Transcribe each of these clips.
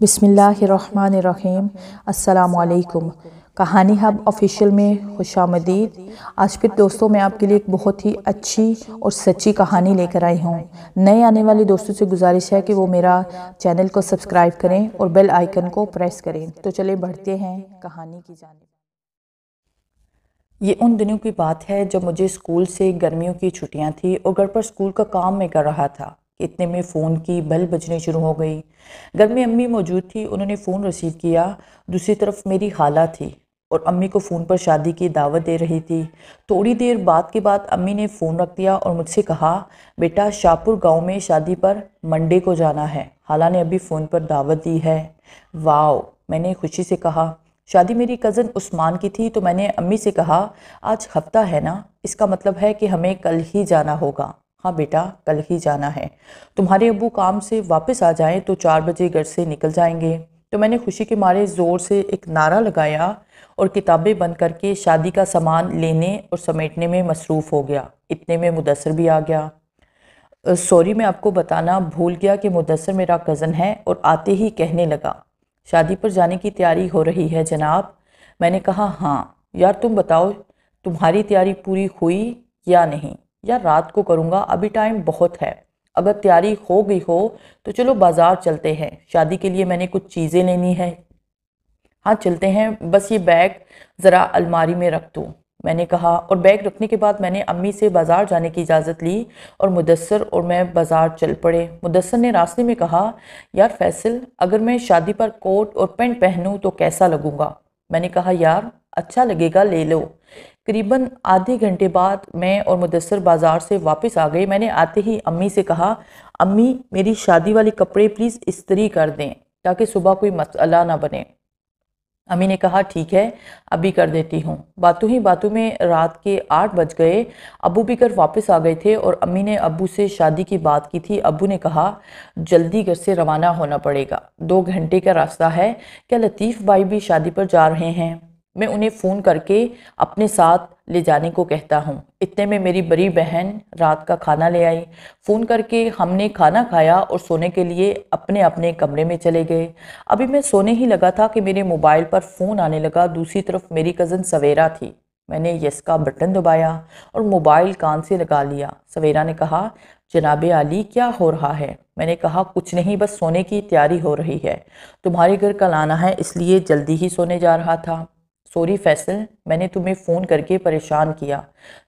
بسم اللہ الرحمن الرحیم۔ السلام علیکم۔ کہانی ہب آفیشیل میں خوش آمدید۔ آج پھر دوستوں میں آپ کے لیے ایک بہت ہی اچھی اور سچی کہانی لے کر آئی ہوں۔ نئے آنے والے دوستوں سے گزارش ہے کہ وہ میرا چینل کو سبسکرائب کریں اور بیل آئیکن کو پریس کریں۔ تو چلے بڑھتے ہیں کہانی کی جانب۔ یہ ان دنوں کی بات ہے جب مجھے اسکول سے گرمیوں کی چھٹیاں تھی اور گھر پر اسکول کا کام میں کر رہا تھا۔ کہ اتنے میں فون کی بل بجنے شروع ہو گئی۔ گھر میں امی موجود تھی، انہوں نے فون رسیو کیا۔ دوسری طرف میری خالہ تھی اور امی کو فون پر شادی کی دعوت دے رہی تھی۔ تھوڑی دیر بعد کے بعد امی نے فون رکھ دیا اور مجھ سے کہا، بیٹا شاپور گاؤں میں شادی پر منڈے کو جانا ہے۔ خالہ نے ابھی فون پر دعوت دی ہے۔ واؤ، میں نے خوشی سے کہا، شادی میری کزن عثمان کی تھی تو میں نے امی سے کہا، آج ہفتہ ہے نا، اس کا مطلب ہے کہ ہمیں کل ہی جانا ہوگا۔ ہاں بیٹا، کل ہی جانا ہے۔ تمہارے ابو کام سے واپس آ جائیں تو چار بجے گھر سے نکل جائیں گے۔ تو میں نے خوشی کے مارے زور سے ایک نعرہ لگایا اور کتابیں بند کر کے شادی کا سامان لینے اور سمیٹنے میں مصروف ہو گیا۔ اتنے میں مدثر بھی آ گیا۔ سوری، میں آپ کو بتانا بھول گیا کہ مدثر میرا کزن ہے اور آتے ہی کہنے لگا۔ شادی پر جانے کی تیاری ہو رہی ہے جناب۔ میں نے کہا ہاں۔ یار، تم بتاؤ، تمہاری تیاری پوری ہوئی یا نہیں؟ یا رات کو کروں گا، ابھی ٹائم بہت ہے۔ اگر تیاری ہو گئی ہو تو چلو بازار چلتے ہیں۔ شادی کے لیے میں نے کچھ چیزیں لینی ہے ہاں چلتے ہیں۔ بس یہ بیگ ذرا الماری میں رکھ دوں۔ میں نے کہا، اور بیگ رکھنے کے بعد میں نے امی سے بازار جانے کی اجازت لی اور مدثر اور میں بازار چل پڑے۔ مدثر نے راستے میں کہا، یار فیصل، اگر میں شادی پر کوٹ اور پینٹ پہنوں تو کیسا لگوں گا؟ میں نے کہا، یار اچھا لگے گا، لے لو۔ قریباً آدھے گھنٹے بعد میں اور مدثر بازار سے واپس آ گئی میں نے آتے ہی امی سے کہا، امی، میری شادی والی کپڑے پلیز استری کر دیں تاکہ صبح کوئی مسئلہ نہ بنے۔ امی نے کہا، ٹھیک ہے، ابھی کر دیتی ہوں۔ باتوں ہی باتوں میں رات کے آٹھ بج گئے۔ ابو بھی گھر واپس آ گئے تھے اور امی نے ابو سے شادی کی بات کی تھی۔ ابو نے کہا، جلدی گھر سے روانہ ہونا پڑے گا۔ دو گھنٹے کا راستہ ہے۔ کیا لطیف بھائی بھی شادی پر جا رہے ہیں؟ میں انہیں فون کر کے اپنے ساتھ لے جانے کو کہتا ہوں۔ اتنے میں میری بڑی بہن رات کا کھانا لے آئی۔ فون کر کے ہم نے کھانا کھایا اور سونے کے لیے اپنے اپنے کمرے میں چلے گئے۔ ابھی میں سونے ہی لگا تھا کہ میرے موبائل پر فون آنے لگا۔ دوسری طرف میری کزن سویرا تھی۔ میں نے یس کا بٹن دبایا اور موبائل کان سے لگا لیا۔ سویرا نے کہا، جناب علی، کیا ہو رہا ہے؟ میں نے کہا، کچھ نہیں، بس سونے کی تیاری ہو رہی ہے۔ تمہارے گھر کل آنا ہے، اس لیے جلدی ہی سونے جا رہا تھا۔ سوری فیصل، میں نے تمہیں فون کر کے پریشان کیا۔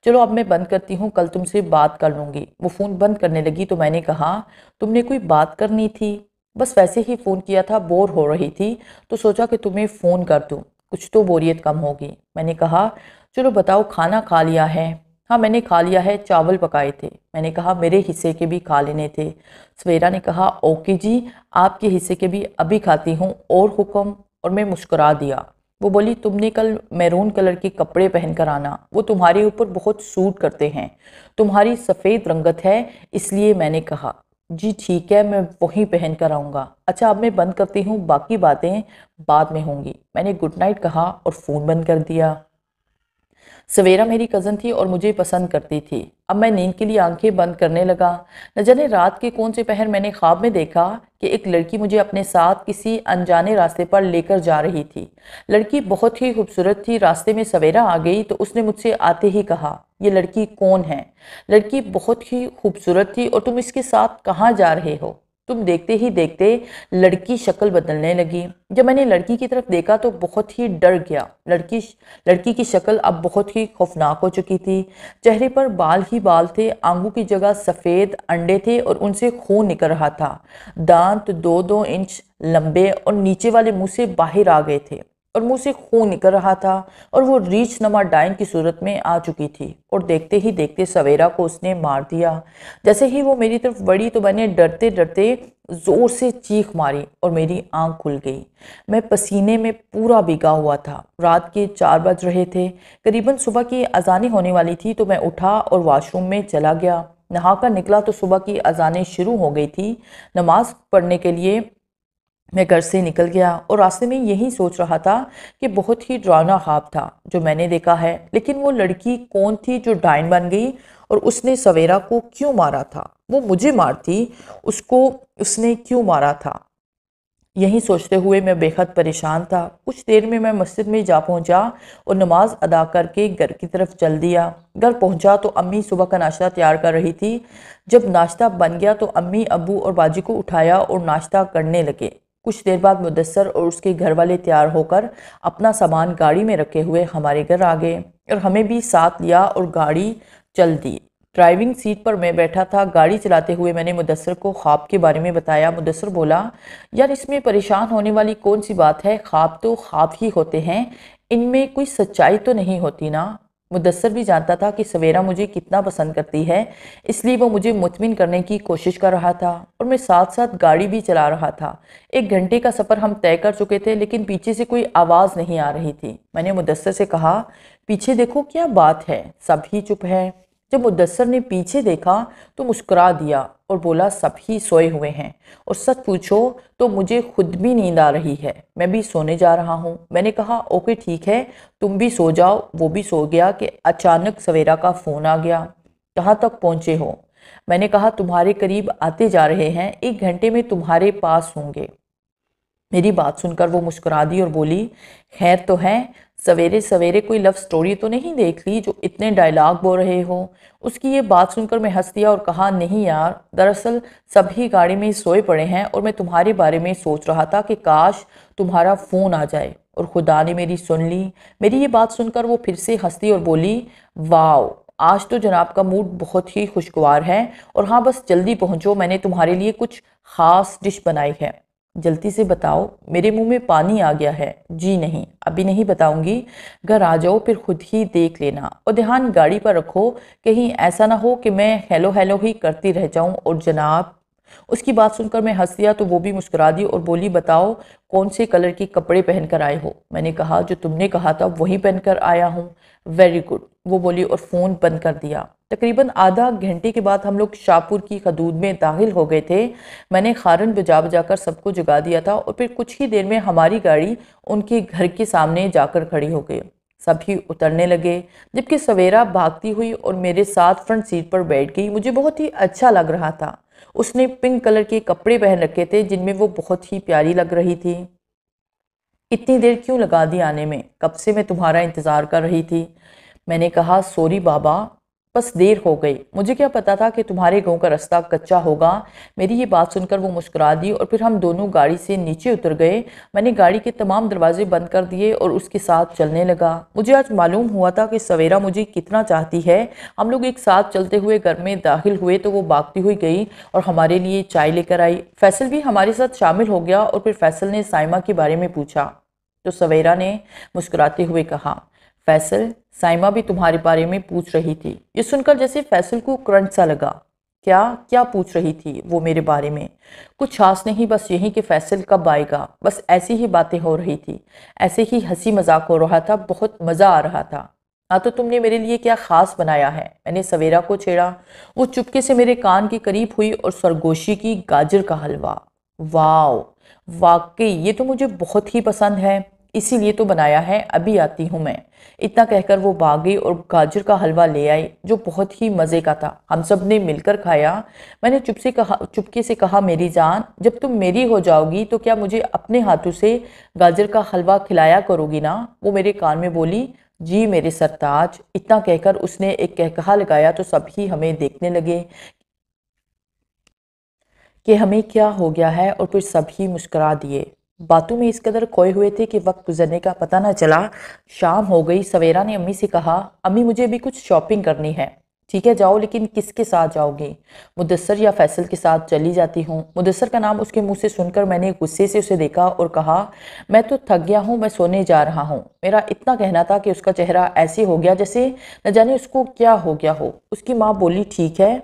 چلو اب میں بند کرتی ہوں، کل تم سے بات کر لوں گی۔ وہ فون بند کرنے لگی تو میں نے کہا، تم نے کوئی بات کرنی تھی؟ بس ویسے ہی فون کیا تھا، بور ہو رہی تھی، تو سوچا کہ تمہیں فون کر دوں۔ کچھ تو بوریت کم ہوگی۔ میں نے کہا، چلو بتاؤ، کھانا کھا لیا ہے؟ ہاں میں نے کھا لیا ہے، چاول پکائے تھے۔ میں نے کہا، میرے حصے کے بھی کھا لینے تھے۔ سویرا نے کہا، اوکے جی آپ کے حصے کے بھی ابھی کھاتی ہوں، اور حکم، اور میں مسکرا دیا۔ وہ بولی، تم نے کل میرون کلر کے کپڑے پہن کر آنا۔ وہ تمہارے اوپر بہت سوٹ کرتے ہیں۔ تمہاری سفید رنگت ہے، اس لیے میں نے کہا۔ جی ٹھیک ہے، میں وہیں پہن کر آؤں گا۔ اچھا اب میں بند کرتی ہوں، باقی باتیں بعد میں ہوں گی۔ میں نے گڈ نائٹ کہا اور فون بند کر دیا۔ سویرا میری کزن تھی اور مجھے پسند کرتی تھی۔ اب میں نیند کے لیے آنکھیں بند کرنے لگا۔ نہ جانے رات کے کون سے پہر میں نے خواب میں دیکھا کہ ایک لڑکی مجھے اپنے ساتھ کسی انجانے راستے پر لے کر جا رہی تھی۔ لڑکی بہت ہی خوبصورت تھی، راستے میں سویرا آ گئی تو اس نے مجھ سے آتے ہی کہا، یہ لڑکی کون ہے؟ لڑکی بہت ہی خوبصورت تھی، اور تم اس کے ساتھ کہاں جا رہے ہو؟ تم دیکھتے ہی دیکھتے لڑکی شکل بدلنے لگی۔ جب میں نے لڑکی کی طرف دیکھا تو بہت ہی ڈر گیا۔ لڑکی لڑکی کی شکل اب بہت ہی خوفناک ہو چکی تھی۔ چہرے پر بال ہی بال تھے، آنگوں کی جگہ سفید انڈے تھے اور ان سے خون نکل رہا تھا۔ دانت دو دو انچ لمبے اور نیچے والے منہ سے باہر آ گئے تھے۔ اور منہ سے خون نکل رہا تھا اور وہ ریچ نما ڈائن کی صورت میں آ چکی تھی اور دیکھتے ہی دیکھتے سویرا کو اس نے مار دیا۔ جیسے ہی وہ میری طرف بڑی تو میں نے ڈرتے ڈرتے زور سے چیخ ماری اور میری آنکھ کھل گئی۔ میں پسینے میں پورا بھیگا ہوا تھا۔ رات کے چار بج رہے تھے۔ قریباً صبح کی اذانیں ہونے والی تھی تو میں اٹھا اور واش روم میں چلا گیا۔ نہا کر نکلا تو صبح کی اذانیں شروع ہو گئی تھی۔ نماز پڑھنے کے لیے میں گھر سے نکل گیا اور راستے میں یہی سوچ رہا تھا کہ بہت ہی ڈرانا خواب تھا جو میں نے دیکھا ہے۔ لیکن وہ لڑکی کون تھی جو ڈائن بن گئی اور اس نے سویرا کو کیوں مارا تھا؟ وہ مجھے مارتی، اس کو اس نے کیوں مارا تھا؟ یہی سوچتے ہوئے میں بے حد پریشان تھا۔ کچھ دیر میں میں مسجد میں جا پہنچا اور نماز ادا کر کے گھر کی طرف چل دیا۔ گھر پہنچا تو امی صبح کا ناشتہ تیار کر رہی تھی۔ جب ناشتہ بن گیا تو امی ابو اور باجی کو اٹھایا اور ناشتہ کرنے لگے۔ کچھ دیر بعد مدثر اور اس کے گھر والے تیار ہو کر اپنا سامان گاڑی میں رکھے ہوئے ہمارے گھر آگئے اور ہمیں بھی ساتھ لیا اور گاڑی چل دی۔ ڈرائیونگ سیٹ پر میں بیٹھا تھا، گاڑی چلاتے ہوئے میں نے مدثر کو خواب کے بارے میں بتایا۔ مدثر بولا، یار، اس میں پریشان ہونے والی کون سی بات ہے؟ خواب تو خواب ہی ہوتے ہیں، ان میں کوئی سچائی تو نہیں ہوتی نا؟ مدثر بھی جانتا تھا کہ سویرا مجھے کتنا پسند کرتی ہے، اس لیے وہ مجھے مطمئن کرنے کی کوشش کر رہا تھا اور میں ساتھ ساتھ گاڑی بھی چلا رہا تھا۔ ایک گھنٹے کا سفر ہم طے کر چکے تھے، لیکن پیچھے سے کوئی آواز نہیں آ رہی تھی۔ میں نے مدثر سے کہا، پیچھے دیکھو کیا بات ہے، سب ہی چپ ہے۔ جب مدثر نے پیچھے دیکھا تو مسکرا دیا اور بولا، سب ہی سوئے ہوئے ہیں۔ اور سچ پوچھو تو مجھے خود بھی نیند آ رہی ہے۔ میں بھی سونے جا رہا ہوں۔ میں نے کہا، اوکے، ٹھیک ہے۔ تم بھی سو جاؤ۔ وہ بھی سو گیا کہ اچانک سویرا کا فون آ گیا۔ کہاں تک پہنچے ہو؟ میں نے کہا، تمہارے قریب آتے جا رہے ہیں۔ ایک گھنٹے میں تمہارے پاس ہوں گے۔ میری بات سن کر وہ مسکرا دی اور بولی، خیر تو ہے سویرے سویرے کوئی لف سٹوری تو نہیں دیکھ لی جو اتنے ڈائلاگ بول رہے ہو اس کی یہ بات سن کر میں ہنس دیا اور کہا، نہیں یار، دراصل سبھی گاڑی میں سوئے پڑے ہیں اور میں تمہارے بارے میں سوچ رہا تھا کہ کاش تمہارا فون آ جائے اور خدا نے میری سن لی۔ میری یہ بات سن کر وہ پھر سے ہنستی اور بولی واو آج تو جناب کا موڈ بہت ہی خوشگوار ہے اور ہاں بس جلدی پہنچو، میں نے تمہارے لیے کچھ خاص ڈش بنائی ہے۔ جلدی سے بتاؤ، میرے منہ میں پانی آ گیا ہے۔ جی نہیں، ابھی نہیں بتاؤں گی۔ گھر آ جاؤ، پھر خود ہی دیکھ لینا۔ اور دھیان گاڑی پر رکھو، کہیں ایسا نہ ہو کہ میں ہیلو ہیلو ہی کرتی رہ جاؤں۔ اور جناب، اس کی بات سن کر میں ہنس دیا تو وہ بھی مسکرا دی اور بولی، بتاؤ، کون سے کلر کی کپڑے پہن کر آئے ہو؟ میں نے کہا، جو تم نے کہا تھا، وہی پہن کر آیا ہوں۔ ویری گڈ وہ بولی اور فون بند کر دیا۔ تقریباً آدھا گھنٹے کے بعد ہم لوگ شاپور کی حدود میں داخل ہو گئے تھے۔ میں نے خارن بجا بجا کر سب کو جگا دیا تھا اور پھر کچھ ہی دیر میں ہماری گاڑی ان کے گھر کے سامنے جا کر کھڑی ہو گئی۔ سب ہی اترنے لگے۔ جبکہ سویرا بھاگتی ہوئی اور میرے ساتھ فرنٹ سیٹ پر بیٹھ گئی، مجھے بہت ہی اچھا لگ رہا تھا۔ اس نے پنک کلر کے کپڑے پہن رکھے تھے، جن میں وہ بہت ہی پیاری لگ رہی تھی۔ اتنی دیر کیوں لگا دی آنے میں؟ کب سے میں تمہارا انتظار کر رہی تھی؟ میں نے کہا، سوری بابا، بس دیر ہو گئی۔ مجھے کیا پتا تھا کہ تمہارے گاؤں کا رستہ کچا ہوگا۔ میری یہ بات سن کر وہ مسکرا دی اور پھر ہم دونوں گاڑی سے نیچے اتر گئے۔ میں نے گاڑی کے تمام دروازے بند کر دیے اور اس کے ساتھ چلنے لگا۔ مجھے آج معلوم ہوا تھا کہ سویرا مجھے کتنا چاہتی ہے۔ ہم لوگ ایک ساتھ چلتے ہوئے گھر میں داخل ہوئے تو وہ باگتی ہوئی گئی اور ہمارے لیے چائے لے کر آئی۔ فیصل بھی ہمارے ساتھ شامل ہو گیا اور پھر فیصل نے سائمہ کے بارے میں پوچھا۔ تو سویرا نے مسکراتے ہوئے کہا فیصل سائمہ بھی تمہارے بارے میں پوچھ رہی تھی۔ یہ سن کر جیسے فیصل کو کرنٹ سا لگا۔ کیا کیا پوچھ رہی تھی وہ میرے بارے میں؟ کچھ خاص نہیں، بس یہی کہ فیصل کب آئے گا۔ بس ایسی ہی باتیں ہو رہی تھی۔ ایسے ہی ہنسی مذاق ہو رہا تھا، بہت مزہ آ رہا تھا۔ ہاں تو تم نے میرے لیے کیا خاص بنایا ہے۔ میں نے سویرا کو چھیڑا۔ وہ چپکے سے میرے کان کے قریب ہوئی اور سرگوشی کی گاجر کا حلوہ۔ واو واقعی یہ تو مجھے بہت ہی پسند ہے۔ اسی لیے تو بنایا ہے، ابھی آتی ہوں میں۔ اتنا کہہ کر وہ باغی اور گاجر کا حلوہ لے آئی، جو بہت ہی مزے کا تھا۔ ہم سب نے مل کر کھایا۔ میں نے چپ سے کہا، چپکے سے کہا، میری جان، جب تم میری ہو جاؤ گی تو کیا مجھے اپنے ہاتھوں سے گاجر کا حلوہ کھلایا کرو گی نا؟ وہ میرے کان میں بولی جی میرے سرتاج۔ اتنا کہہ کر اس نے ایک کہا لگایا تو سب ہی ہمیں دیکھنے لگے کہ ہمیں کیا ہو گیا ہے اور پھر سب ہی مسکرا دیے۔ باتوں میں اس قدر کوئے ہوئے تھے کہ وقت گزرنے کا پتہ نہ چلا۔ شام ہو گئی، سویرا نے امی سے کہا، امی، مجھے بھی کچھ شاپنگ کرنی ہے۔ ٹھیک ہے، جاؤ، لیکن کس کے ساتھ جاؤ گی مدثر یا فیصل کے ساتھ چلی جاتی ہوں۔ مدثر کا نام اس کے منہ سے سن کر میں نے غصے سے اسے دیکھا اور کہا، میں تو تھک گیا ہوں، میں سونے جا رہا ہوں۔ میرا اتنا کہنا تھا کہ اس کا چہرہ ایسے ہو گیا جیسے نہ جانے اس کو کیا ہو گیا ہو۔ اس کی ماں بولی، ٹھیک ہے۔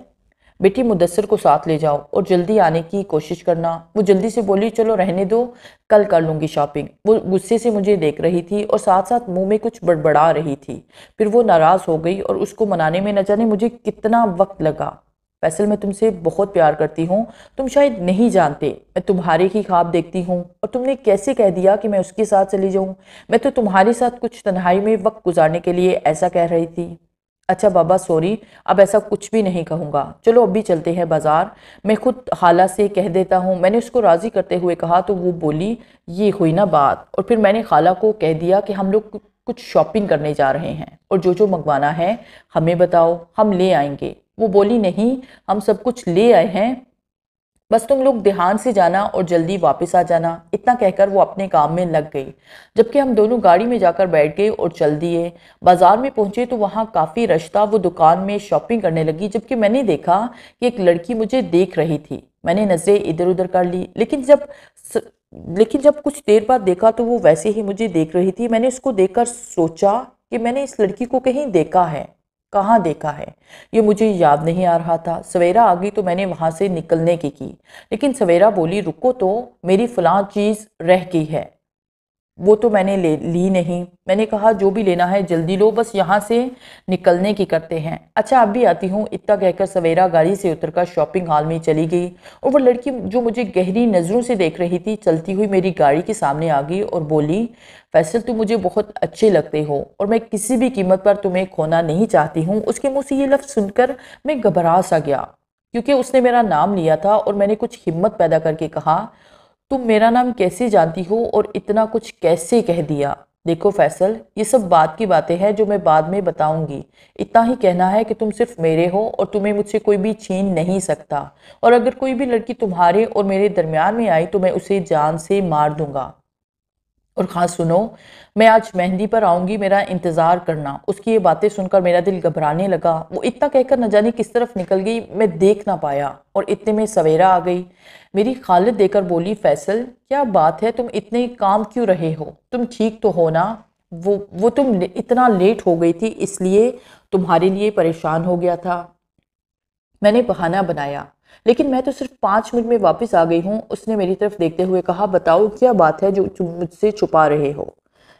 بیٹی مدثر کو ساتھ لے جاؤ اور جلدی آنے کی کوشش کرنا۔ وہ جلدی سے بولی، چلو رہنے دو، کل کر لوں گی شاپنگ وہ غصے سے مجھے دیکھ رہی تھی اور ساتھ ساتھ منہ میں کچھ بڑبڑا رہی تھی۔ پھر وہ ناراض ہو گئی اور اس کو منانے میں نہ جانے مجھے کتنا وقت لگا۔ فیصل، میں تم سے بہت پیار کرتی ہوں۔ تم شاید نہیں جانتے، میں تمہارے ہی خواب دیکھتی ہوں۔ اور تم نے کیسے کہہ دیا کہ میں اس کے ساتھ چلی جاؤں؟ میں تو تمہارے ساتھ کچھ تنہائی میں وقت گزارنے کے لیے ایسا کہہ رہی تھی۔ اچھا بابا، سوری، اب ایسا کچھ بھی نہیں کہوں گا۔ چلو، اب بھی چلتے ہیں بازار۔ میں خود خالہ سے کہہ دیتا ہوں، میں نے اس کو راضی کرتے ہوئے کہا تو وہ بولی، یہ ہوئی نا بات۔ اور پھر میں نے خالہ کو کہہ دیا کہ ہم لوگ کچھ شاپنگ کرنے جا رہے ہیں اور جو جو منگوانا ہے ہمیں بتاؤ، ہم لے آئیں گے۔ وہ بولی، نہیں، ہم سب کچھ لے آئے ہیں۔ بس تم لوگ دھیان سے جانا اور جلدی واپس آ جانا، اتنا کہہ کر وہ اپنے کام میں لگ گئی۔ جبکہ ہم دونوں گاڑی میں جا کر بیٹھ گئے اور چل دیے۔ بازار میں پہنچے تو وہاں کافی رشتہ وہ دکان میں شاپنگ کرنے لگی۔ جبکہ میں نے دیکھا کہ ایک لڑکی مجھے دیکھ رہی تھی۔ میں نے نظریں ادھر ادھر کر لی، لیکن جب لیکن جب کچھ دیر بعد دیکھا تو وہ ویسے ہی مجھے دیکھ رہی تھی۔ میں نے اس کو دیکھ کر سوچا کہ میں نے اس لڑکی کو کہیں دیکھا ہے۔ کہاں دیکھا ہے؟ یہ مجھے یاد نہیں آ رہا تھا۔ سویرا آگئی تو میں نے وہاں سے نکلنے کی کی، لیکن سویرا بولی، رکو تو میری فلاں چیز رہ گئی ہے۔ وہ تو میں نے لی نہیں۔ میں نے کہا، جو بھی لینا ہے جلدی لو، بس یہاں سے نکلنے کی کرتے ہیں۔ اچھا اب بھی آتی ہوں۔ اتنا کہہ کر سویرا گاڑی سے اتر کر شاپنگ ہال میں چلی گئی اور وہ لڑکی جو مجھے گہری نظروں سے دیکھ رہی تھی، چلتی ہوئی میری گاڑی کے سامنے آ گئی اور بولی، فیصل، تو مجھے بہت اچھے لگتے ہو اور میں کسی بھی قیمت پر تمہیں کھونا نہیں چاہتی ہوں۔ اس کے منہ سے یہ لفظ سن کر میں گھبرا سا گیا کیونکہ اس نے میرا نام لیا تھا اور میں نے کچھ ہمت پیدا کر کے کہا تم میرا نام کیسے جانتی ہو اور اتنا کچھ کیسے کہہ دیا؟ دیکھو فیصل، یہ سب بات کی باتیں ہیں جو میں بعد میں بتاؤں گی۔ اتنا ہی کہنا ہے کہ تم صرف میرے ہو اور تمہیں مجھ سے کوئی بھی چھین نہیں سکتا۔ اور اگر کوئی بھی لڑکی تمہارے اور میرے درمیان میں آئی تو میں اسے جان سے مار دوں گا۔ اور خاص سنو، میں آج مہندی پر آؤں گی، میرا انتظار کرنا۔ اس کی یہ باتیں سن کر میرا دل گھبرانے لگا۔ وہ اتنا کہہ کر نہ جانے کس طرف نکل گئی، میں دیکھ نہ پایا۔ اور اتنے میں سویرا آ گئی۔ میری خالد دے کر بولی، فیصل، کیا بات ہے؟ تم اتنے کام کیوں رہے ہو؟ تم ٹھیک تو ہو نا؟ وہ وہ تم اتنا لیٹ ہو گئی تھی، اس لیے تمہارے لیے پریشان ہو گیا تھا۔ میں نے بہانہ بنایا۔ لیکن میں تو صرف پانچ منٹ میں واپس آ گئی ہوں۔ اس نے میری طرف دیکھتے ہوئے کہا، بتاؤ کیا بات ہے جو مجھ سے چھپا رہے ہو؟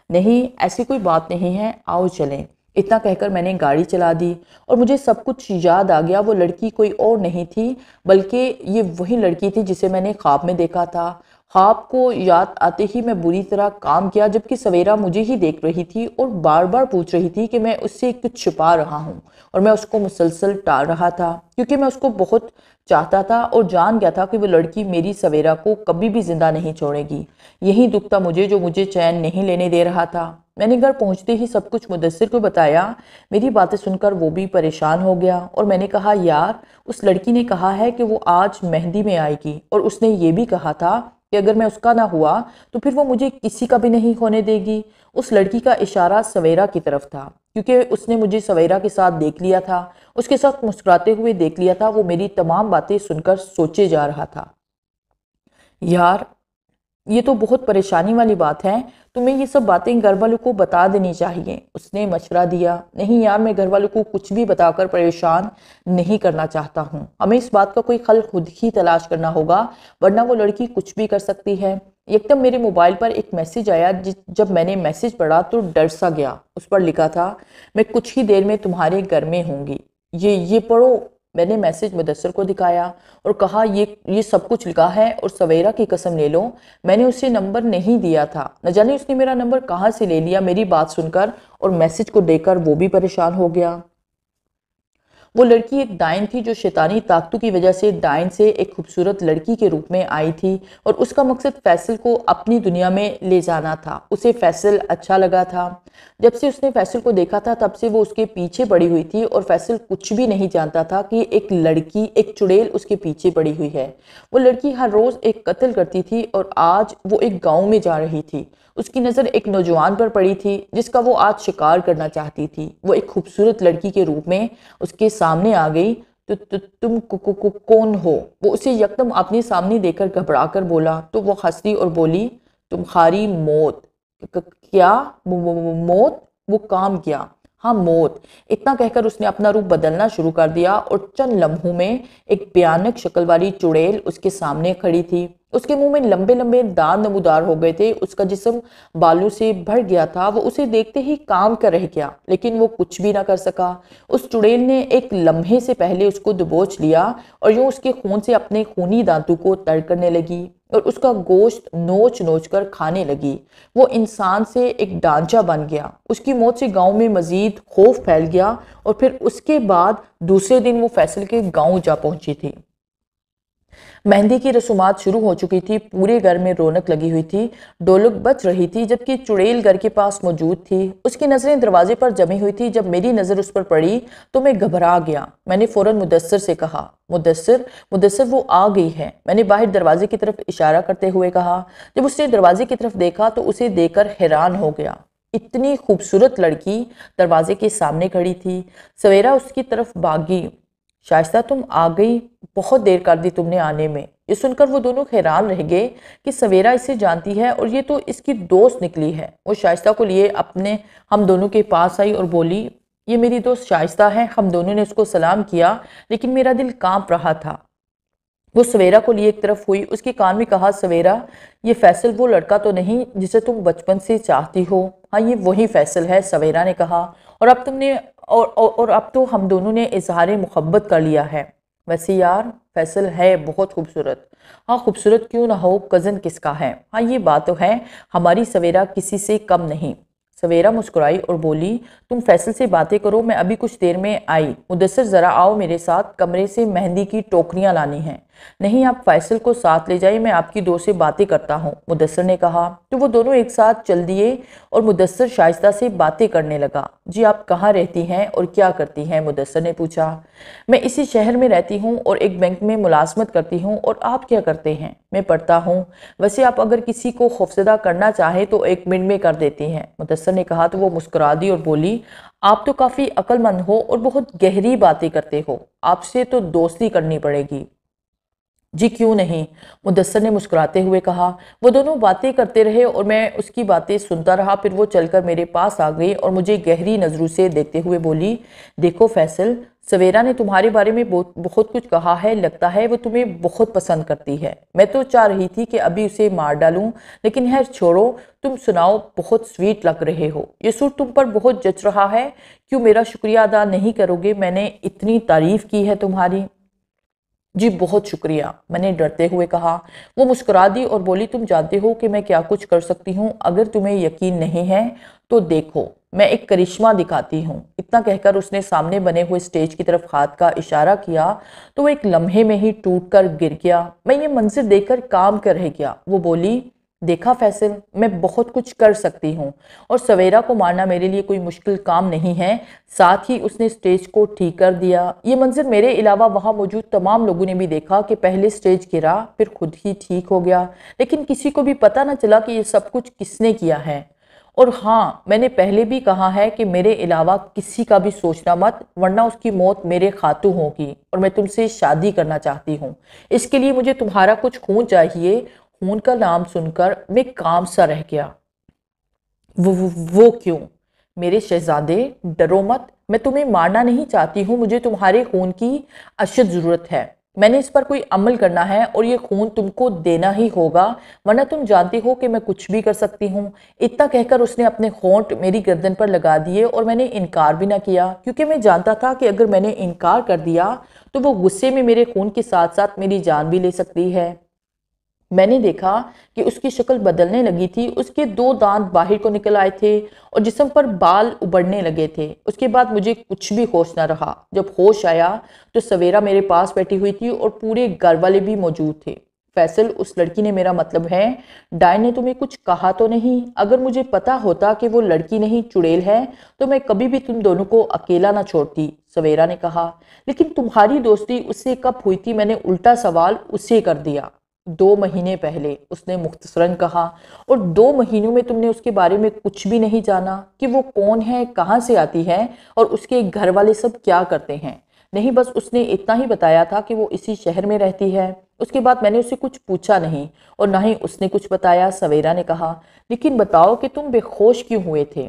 نہیں، ایسی کوئی بات نہیں ہے۔ آؤ چلیں۔ اتنا کہہ کر میں نے گاڑی چلا دی اور مجھے سب کچھ یاد آ گیا۔ وہ لڑکی کوئی اور نہیں تھی، بلکہ یہ وہی لڑکی تھی جسے میں نے خواب میں دیکھا تھا۔ خواب کو یاد آتے ہی میں بری طرح کام کیا، جبکہ سویرا مجھے ہی دیکھ رہی تھی اور بار بار پوچھ رہی تھی کہ میں اس سے کچھ چھپا رہا ہوں اور میں اس کو مسلسل ٹال رہا تھا، کیونکہ میں اس کو بہت چاہتا تھا اور جان گیا تھا کہ وہ لڑکی میری سویرا کو کبھی بھی زندہ نہیں چھوڑے گی۔ یہی دکھ تھا مجھے جو مجھے چین نہیں لینے دے رہا تھا۔ میں نے گھر پہنچتے ہی سب کچھ مدثر کو بتایا۔ میری باتیں سن کر وہ بھی پریشان ہو گیا اور میں نے کہا، یار، اس لڑکی نے کہا ہے کہ وہ آج مہندی میں آئے گی اور اس نے یہ بھی کہا تھا کہ اگر میں اس کا نہ ہوا تو پھر وہ مجھے کسی کا بھی نہیں ہونے دے گی۔ اس لڑکی کا اشارہ سویرا کی طرف تھا، کیونکہ اس نے مجھے سویرا کے ساتھ دیکھ لیا تھا۔ اس کے ساتھ مسکراتے ہوئے دیکھ لیا تھا، وہ میری تمام باتیں سن کر سوچے جا رہا تھا۔ یار، یہ تو بہت پریشانی والی بات ہے، تمہیں یہ سب باتیں گھر والوں کو بتا دینی چاہیے۔ اس نے مشورہ دیا، نہیں یار، میں گھر والوں کو کچھ بھی بتا کر پریشان نہیں کرنا چاہتا ہوں۔ ہمیں اس بات کا کوئی خل خود ہی تلاش کرنا ہوگا، ورنہ وہ لڑکی کچھ بھی کر سکتی ہے۔ یکدم میرے موبائل پر ایک میسیج آیا جب میں نے میسیج پڑھا تو ڈر سا گیا۔ اس پر لکھا تھا، میں کچھ ہی دیر میں تمہارے گھر میں ہوں گی۔ یہ یہ پڑھو۔ میں نے میسیج مدثر کو دکھایا اور کہا، یہ یہ سب کچھ لکھا ہے اور سویرا کی قسم لے لو۔ میں نے اسے نمبر نہیں دیا تھا۔ نہ جانے اس نے میرا نمبر کہاں سے لے لیا۔ میری بات سن کر اور میسیج کو دیکھ کر وہ بھی پریشان ہو گیا۔ وہ لڑکی ایک ڈائن تھی جو شیطانی طاقتوں کی وجہ سے ڈائن سے ایک خوبصورت لڑکی کے روپ میں آئی تھی اور اس کا مقصد فیصل کو اپنی دنیا میں لے جانا تھا۔ اسے فیصل اچھا لگا تھا۔ جب سے اس نے فیصل کو دیکھا تھا، تب سے وہ اس کے پیچھے پڑی ہوئی تھی اور فیصل کچھ بھی نہیں جانتا تھا کہ ایک لڑکی، ایک چڑیل اس کے پیچھے پڑی ہوئی ہے۔ وہ لڑکی ہر روز ایک قتل کرتی تھی اور آج وہ ایک گاؤں میں جا رہی تھی۔ اس کی نظر ایک نوجوان پر پڑی تھی، جس کا وہ آج شکار کرنا چاہتی تھی۔ وہ ایک خوبصورت لڑکی کے روپ میں اس کے سامنے آ گئی۔ تو تم کون ہو؟ وہ اسے یکدم اپنے سامنے دے کر گھبرا کر بولا۔ تو وہ ہنسی اور بولی تمہاری موت۔ کیا؟ موت؟ وہ کام کیا؟ ہاں موت۔ اتنا کہہ کر اس نے اپنا روپ بدلنا شروع کر دیا اور چند لمحوں میں ایک بیانک شکل والی چڑیل اس کے سامنے کھڑی تھی۔ اس کے منہ میں لمبے لمبے دان نمودار ہو گئے تھے۔ اس کا جسم بالو سے بھر گیا تھا۔ وہ اسے دیکھتے ہی کام کر رہ گیا، لیکن وہ کچھ بھی نہ کر سکا۔ اس چڑیل نے ایک لمحے سے پہلے اس کو دبوچ لیا اور یوں اس کے خون سے اپنے خونی دانتوں کو تڑ کرنے لگی اور اس کا گوشت نوچ نوچ کر کھانے لگی۔ وہ انسان سے ایک ڈانچہ بن گیا۔ اس کی موت سے گاؤں میں مزید خوف پھیل گیا اور پھر اس کے بعد دوسرے دن وہ فیصل کے گاؤں جا پہنچی تھی۔ مہندی کی رسومات شروع ہو چکی تھی، پورے گھر میں رونق لگی ہوئی تھی۔ ڈولک بچ رہی تھی جبکہ چڑیل گھر کے پاس موجود تھی۔ اس کی نظریں دروازے پر جمی ہوئی تھی۔ جب میری نظر اس پر پڑی تو میں گھبرا گیا۔ میں نے فوراً مدثر سے کہا، مدثر مدثر وہ آ گئی ہے۔ میں نے باہر دروازے کی طرف اشارہ کرتے ہوئے کہا۔ جب اس نے دروازے کی طرف دیکھا تو اسے دیکھ کر حیران ہو گیا۔ اتنی خوبصورت لڑکی دروازے کے سامنے کھڑی تھی۔ سویرا اس کی طرف باغی شائستہ تم آ گئی، بہت دیر کر دی تم نے آنے میں۔ یہ سن کر وہ دونوں حیران رہ گئے کہ سویرا اسے جانتی ہے اور یہ تو اس کی دوست نکلی ہے۔ وہ شائستہ کو لیے اپنے ہم دونوں کے پاس آئی اور بولی، یہ میری دوست شائستہ ہے، ہم دونوں نے اس کو سلام کیا، لیکن میرا دل کانپ رہا تھا۔ وہ سویرا کو لیے ایک طرف ہوئی۔ اس کے کان میں کہا، سویرا، یہ فیصل وہ لڑکا تو نہیں جسے تم بچپن سے چاہتی ہو۔ ہاں یہ وہی فیصل ہے، سویرا نے کہا۔ اور اب تم نے اور اور اب تو ہم دونوں نے اظہار محبت کر لیا ہے۔ ویسے یار، فیصل ہے بہت خوبصورت۔ ہاں خوبصورت کیوں نہ ہو کزن کس کا ہے؟ ہاں یہ بات تو ہے، ہماری سویرا کسی سے کم نہیں۔ سویرا مسکرائی اور بولی، تم فیصل سے باتیں کرو، میں ابھی کچھ دیر میں آئی۔ مدثر، ذرا آؤ میرے ساتھ، کمرے سے مہندی کی ٹوکریاں لانی ہیں۔ نہیں، آپ فیصل کو ساتھ لے جائیں میں آپ کی دو سے باتیں کرتا ہوں۔ مدثر نے کہا، تو وہ دونوں ایک ساتھ چل دیے اور مدثر شائستہ سے باتیں کرنے لگا۔ جی آپ کہاں رہتی ہیں اور کیا کرتی ہیں؟ مدثر نے پوچھا۔ میں اسی شہر میں رہتی ہوں اور ایک بینک میں ملازمت کرتی ہوں، اور آپ کیا کرتے ہیں؟ میں پڑھتا ہوں۔ ویسے آپ اگر کسی کو خوفزدہ کرنا چاہیں تو ایک منٹ میں کر دیتی ہیں۔ مدثر نے کہا، تو وہ مسکرا دی اور بولی، آپ تو کافی عقل مند ہو اور بہت گہری باتیں کرتے ہو، آپ سے تو دوستی کرنی پڑے گی۔ جی کیوں نہیں؟ مدثر نے مسکراتے ہوئے کہا، وہ دونوں باتیں کرتے رہے اور میں اس کی باتیں سنتا رہا، پھر وہ چل کر میرے پاس آ گئی اور مجھے گہری نظروں سے دیکھتے ہوئے بولی، دیکھو فیصل، سویرا نے تمہارے بارے میں بہت کچھ کہا ہے، لگتا ہے وہ تمہیں بہت پسند کرتی ہے۔ میں تو چاہ رہی تھی کہ ابھی اسے مار ڈالوں، لیکن ہے چھوڑو، تم سناؤ، بہت سویٹ لگ رہے ہو۔ یہ سوٹ تم پر بہت جچ رہا ہے، کیوں میرا شکریہ ادا نہیں کرو گے؟ میں نے اتنی تعریف کی ہے تمہاری۔ جی بہت شکریہ۔ میں نے ڈرتے ہوئے کہا، وہ مسکرا دی اور بولی، تم جانتے ہو کہ میں کیا کچھ کر سکتی ہوں؟ اگر تمہیں یقین نہیں ہے تو دیکھو، میں ایک کرشمہ دکھاتی ہوں۔ اتنا کہہ کر اس نے سامنے بنے ہوئے سٹیج کی طرف ہاتھ کا اشارہ کیا تو وہ ایک لمحے میں ہی ٹوٹ کر گر گیا۔ میں یہ منظر دیکھ کر کام کر رہ گیا۔ وہ بولی دیکھا فیصل، میں بہت کچھ کر سکتی ہوں۔ اور سویرا کو مارنا میرے لیے کوئی مشکل کام نہیں ہے۔ ساتھ ہی اس نے سٹیج کو ٹھیک کر دیا۔ یہ منظر میرے علاوہ وہاں موجود تمام لوگوں نے بھی دیکھا کہ پہلے سٹیج گرا، پھر خود ہی ٹھیک ہو گیا۔ لیکن کسی کو بھی پتہ نہ چلا کہ یہ سب کچھ کس نے کیا ہے۔ اور ہاں میں نے پہلے بھی کہا ہے کہ میرے علاوہ کسی کا بھی سوچنا مت، ورنہ اس کی موت میرے خاتو ہوگی۔ اور میں تم سے شادی کرنا چاہتی ہوں۔ اس کے لیے مجھے تمہارا کچھ خون چاہیے۔ خون کا نام سن کر میں کام سا رہ گیا۔ وہ, وہ, وہ کیوں؟ میرے شہزادے ڈرو مت۔ میں تمہیں مارنا نہیں چاہتی ہوں مجھے تمہارے خون کی اشد ضرورت ہے۔ میں نے اس پر کوئی عمل کرنا ہے اور یہ خون تم کو دینا ہی ہوگا ورنہ تم جانتی ہو کہ میں کچھ بھی کر سکتی ہوں۔ اتنا کہہ کر اس نے اپنے خونٹ میری گردن پر لگا دیے اور میں نے انکار بھی نہ کیا کیونکہ میں جانتا تھا کہ اگر میں نے انکار کر دیا تو وہ غصے میں میرے خون کے ساتھ ساتھ میری جان بھی لے سکتی ہے۔ میں نے دیکھا کہ اس کی شکل بدلنے لگی تھی، اس کے دو دانت باہر کو نکل آئے تھے اور جسم پر بال ابڑنے لگے تھے۔ اس کے بعد مجھے کچھ بھی ہوش نہ رہا۔ جب ہوش آیا تو سویرا میرے پاس بیٹھی ہوئی تھی اور پورے گھر والے بھی موجود تھے۔ فیصل، اس لڑکی نے میرا مطلب ہے، ڈائن نے تمہیں کچھ کہا تو نہیں۔ اگر مجھے پتا ہوتا کہ وہ لڑکی نہیں، چڑیل ہے، تو میں کبھی بھی تم دونوں کو اکیلا نہ چھوڑتی، سویرا نے کہا۔ لیکن تمہاری دوستی اس سے کب ہوئی تھی؟ میں نے الٹا سوال اس سے کر دیا۔ دو مہینے پہلے اس نے مختصراً کہا، اور دو مہینوں میں تم نے اس کے بارے میں کچھ بھی نہیں جانا کہ وہ کون ہے، کہاں سے آتی ہے اور اس کے گھر والے سب کیا کرتے ہیں۔ نہیں، بس اس نے اتنا ہی بتایا تھا کہ وہ اسی شہر میں رہتی ہے۔ اس کے بعد میں نے اسے کچھ پوچھا نہیں، اور نہ ہی اس نے کچھ بتایا۔ سویرا نے کہا، لیکن بتاؤ کہ تم بے خوش کیوں ہوئے تھے؟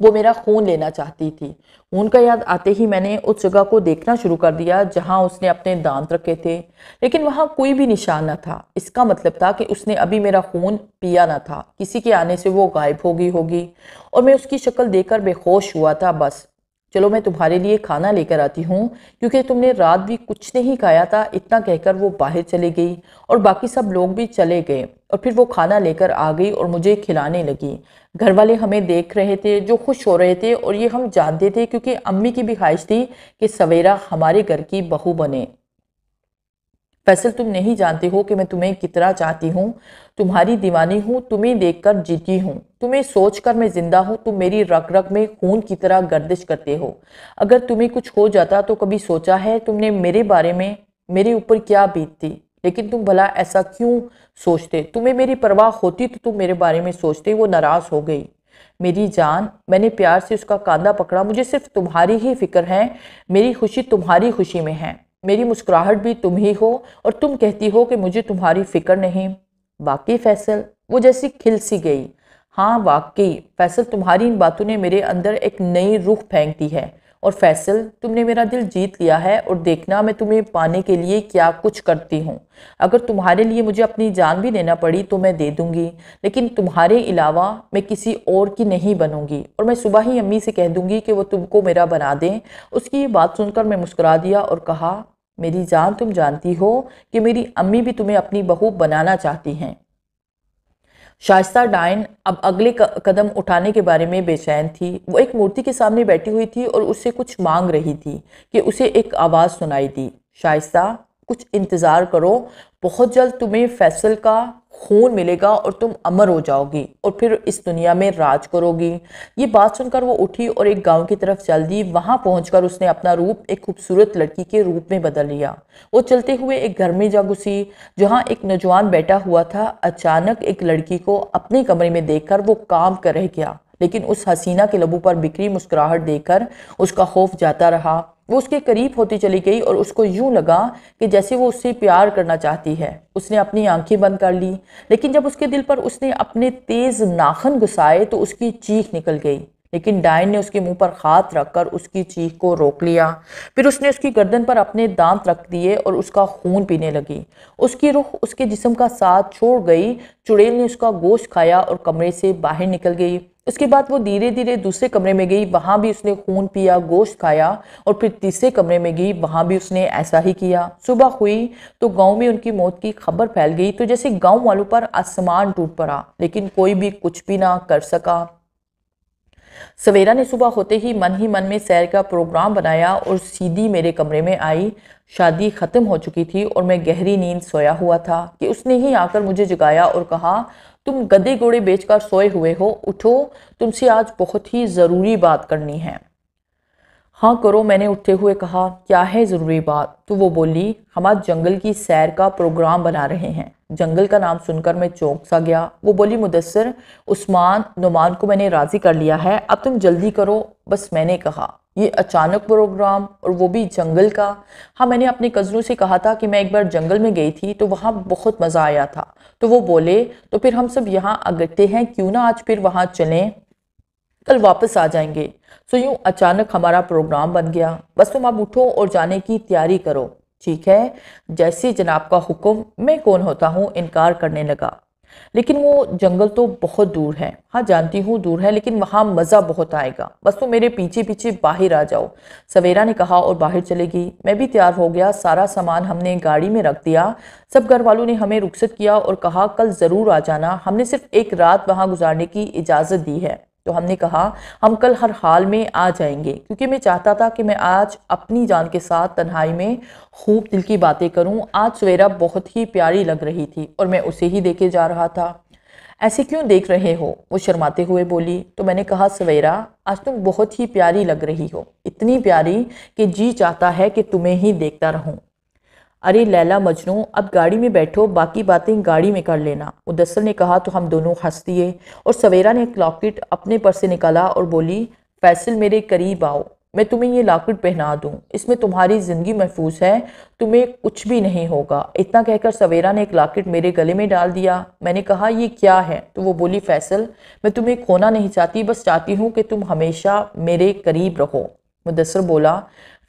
وہ میرا خون لینا چاہتی تھی۔ خون کا یاد آتے ہی میں نے اس جگہ کو دیکھنا شروع کر دیا جہاں اس نے اپنے دانت رکھے تھے۔ لیکن وہاں کوئی بھی نشان نہ تھا۔ اس کا مطلب تھا کہ اس نے ابھی میرا خون پیا نہ تھا۔ کسی کے آنے سے وہ غائب ہو گئی ہوگی۔ اور میں اس کی شکل دیکھ کر بے خوش ہوا تھا بس۔ چلو میں تمہارے لیے کھانا لے کر آتی ہوں، کیونکہ تم نے رات بھی کچھ نہیں کھایا تھا، اتنا کہہ کر وہ باہر چلے گئی اور باقی سب لوگ بھی چلے گئے۔ اور پھر وہ کھانا لے کر آ گئی اور مجھے کھلانے لگی۔ گھر والے ہمیں دیکھ رہے تھے، جو خوش ہو رہے تھے اور یہ ہم جانتے تھے، کیونکہ امی کی بھی خواہش تھی کہ سویرا ہمارے گھر کی بہو بنے۔ فیصل، تم نہیں جانتے ہو کہ میں تمہیں کتنا چاہتی ہوں۔ تمہاری دیوانی ہوں، تمہیں دیکھ کر جیتی ہوں۔ تمہیں سوچ کر میں زندہ ہوں، تم میری رگ رگ میں خون کی طرح گردش کرتے ہو۔ اگر تمہیں کچھ ہو جاتا تو کبھی سوچا ہے تم نے میرے بارے میں میرے اوپر کیا بیت تھی لیکن تم بھلا ایسا کیوں سوچتے؟ تمہیں میری پرواہ ہوتی تو تم میرے بارے میں سوچتے، وہ ناراض ہو گئی۔ میری جان، میں نے پیار سے اس کا کاندھا پکڑا، مجھے صرف تمہاری ہی فکر ہے، میری خوشی تمہاری خوشی میں ہے۔ میری مسکراہٹ بھی تم ہی ہو اور تم کہتی ہو کہ مجھے تمہاری فکر نہیں۔ باقی فیصل، وہ جیسی کھل سی گئی۔ ہاں واقعی، فیصل تمہاری ان باتوں نے میرے اندر ایک نئی روح پھینکتی ہے اور فیصل، تم نے میرا دل جیت لیا ہے اور دیکھنا میں تمہیں پانے کے لیے کیا کچھ کرتی ہوں۔ اگر تمہارے لیے مجھے اپنی جان بھی دینا پڑی تو میں دے دوں گی، لیکن تمہارے علاوہ میں کسی اور کی نہیں بنوں گی۔ اور میں صبح ہی امی سے کہہ دوں گی کہ وہ تم کو میرا بنا دیں۔ اس کی یہ بات سن کر میں مسکرا دیا اور کہا، میری جان تم جانتی ہو کہ میری امی بھی تمہیں اپنی بہو بنانا چاہتی ہیں۔ شائستہ ڈائن اب اگلے قدم اٹھانے کے بارے میں بے چین تھی۔ وہ ایک مورتی کے سامنے بیٹھی ہوئی تھی اور اس سے کچھ مانگ رہی تھی کہ اسے ایک آواز سنائی دی۔ شائستہ، کچھ انتظار کرو۔ بہت جلد تمہیں فیصل کا خون ملے گا اور تم امر ہو جاؤ گی اور پھر اس دنیا میں راج کرو گی۔ یہ بات سن کر وہ اٹھی اور ایک گاؤں کی طرف چل دی وہاں پہنچ کر اس نے اپنا روپ ایک خوبصورت لڑکی کے روپ میں بدل لیا۔ وہ چلتے ہوئے ایک گھر میں جا گسی جہاں ایک نوجوان بیٹھا ہوا تھا۔ اچانک ایک لڑکی کو اپنے کمرے میں دیکھ کر وہ کام کر رہ گیا، لیکن اس حسینہ کے لبوں پر بکری مسکراہٹ دیکھ کر اس کا خوف جاتا رہا۔ وہ اس کے قریب ہوتی چلی گئی اور اس کو یوں لگا کہ جیسے وہ اس سے پیار کرنا چاہتی ہے۔ اس نے اپنی آنکھیں بند کر لی، لیکن جب اس کے دل پر اس نے اپنے تیز ناخن گسائے تو اس کی چیخ نکل گئی۔ لیکن ڈائن نے اس کے منہ پر ہاتھ رکھ کر اس کی چیخ کو روک لیا۔ پھر اس نے اس کی گردن پر اپنے دانت رکھ دیے اور اس کا خون پینے لگی۔ اس کی رخ اس کے جسم کا ساتھ چھوڑ گئی۔ چڑیل نے اس کا گوشت کھایا اور کمرے سے باہر نکل گئی۔ اس کے بعد وہ دیرے دیرے دوسرے کمرے میں گئی، وہاں بھی اس نے خون پیا، گوشت کھایا اور پھر تیسرے کمرے میں گئی، وہاں بھی اس نے ایسا ہی کیا۔ صبح ہوئی تو گاؤں میں ان کی موت کی خبر پھیل گئی۔ تو جیسے گاؤں والوں پر آسمان ٹوٹ پڑا، لیکن کوئی بھی کچھ بھی نہ کر سکا۔ سویرا نے صبح ہوتے ہی من ہی من میں سیر کا پروگرام بنایا اور سیدھی میرے کمرے میں آئی۔ شادی ختم ہو چکی تھی اور میں گہری نیند سویا ہوا تھا کہ اس نے ہی آ کر مجھے جگایا اور کہا تم گدے گوڑے بیچ کر سوئے ہوئے ہو، اٹھو، تم سے آج بہت ہی ضروری بات کرنی ہے۔ ہاں کرو، میں نے اٹھتے ہوئے کہا، کیا ہے ضروری بات؟ تو وہ بولی، ہم آج جنگل کی سیر کا پروگرام بنا رہے ہیں۔ جنگل کا نام سن کر میں چونک سا گیا۔ وہ بولی، مدثر، عثمان، نعمان کو میں نے راضی کر لیا ہے، اب تم جلدی کرو۔ بس میں نے کہا۔ یہ اچانک پروگرام اور وہ بھی جنگل کا۔ ہاں میں نے اپنے کزنوں سے کہا تھا کہ میں ایک بار جنگل میں گئی تھی تو وہاں بہت مزہ آیا تھا۔ تو وہ بولے، تو پھر ہم سب یہاں اگتے ہیں، کیوں نہ آج پھر وہاں چلیں؟ کل واپس آ جائیں گے۔ سو یوں اچانک ہمارا پروگرام بن گیا۔ بس تم اب اٹھو اور جانے کی تیاری کرو۔ ٹھیک ہے؟ جیسی جناب کا حکم، میں کون ہوتا ہوں؟ انکار کرنے لگا۔ لیکن وہ جنگل تو بہت دور ہے۔ ہاں جانتی ہوں دور ہے، لیکن وہاں مزہ بہت آئے گا۔ بس تو میرے پیچھے پیچھے باہر آ جاؤ۔ سویرا نے کہا، اور باہر چلے گی۔ میں بھی تیار ہو گیا۔ سارا سامان ہم نے گاڑی میں رکھ دیا۔ سب گھر والوں نے ہمیں رخصت کیا اور کہا، کل ضرور آ جانا۔ ہم نے صرف ایک رات وہاں گزارنے کی اجازت دی ہے۔ تو ہم نے کہا، ہم کل ہر حال میں آ جائیں گے۔ کیونکہ میں چاہتا تھا کہ میں آج اپنی جان کے ساتھ تنہائی میں خوب دل کی باتیں کروں۔ آج سویرا بہت ہی پیاری لگ رہی تھی اور میں اسے ہی دیکھے جا رہا تھا۔ ایسے کیوں دیکھ رہے ہو؟ وہ شرماتے ہوئے بولی، تو میں نے کہا، سویرا، آج تم بہت ہی پیاری لگ رہی ہو۔ اتنی پیاری کہ جی چاہتا ہے کہ تمہیں ہی دیکھتا رہوں۔ ارے لیلا مجنو اب گاڑی میں بیٹھو، باقی باتیں گاڑی میں کر لینا۔ مدثر نے کہا، تو ہم دونوں ہنس دیے اور سویرا نے ایک لاکٹ اپنے پر سے نکالا اور بولی، فیصل میرے قریب آؤ، میں تمہیں یہ لاکٹ پہنا دوں۔ اس میں تمہاری زندگی محفوظ ہے، تمہیں کچھ بھی نہیں ہوگا۔ اتنا کہہ کر سویرا نے ایک لاکٹ میرے گلے میں ڈال دیا۔ میں نے کہا، یہ کیا ہے؟ تو وہ بولی، فیصل، میں تمہیں کھونا نہیں چاہتی، بس چاہتی ہوں کہ تم ہمیشہ میرے قریب رہو۔ مدثر بولا